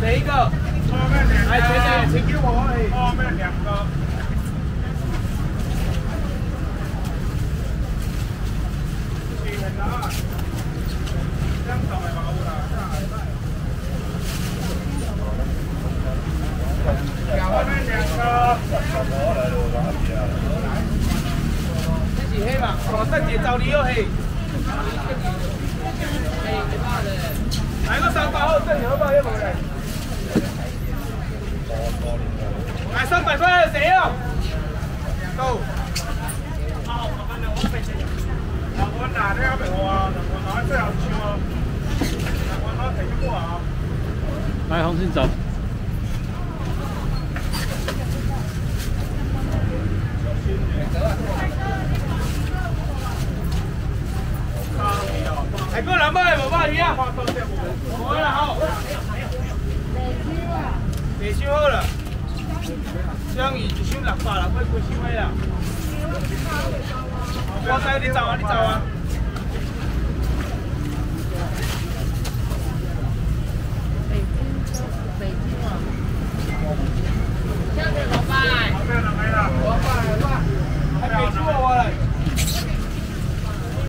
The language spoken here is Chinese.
谁一个？来，前面，请给我。后面两个。后面两个。这是 黑嘛？哦，等下找你要黑。来个三百号，正好吧，要不然。来三百块，谁要？够。我拿的要不啊？我拿最好吃吗。我拿挺过啊。来，红心走。还够两百，无百鱼啊！好啦好。地收好了。双鱼一箱六百了，快几箱的啦？我带你走啊，你走。啊。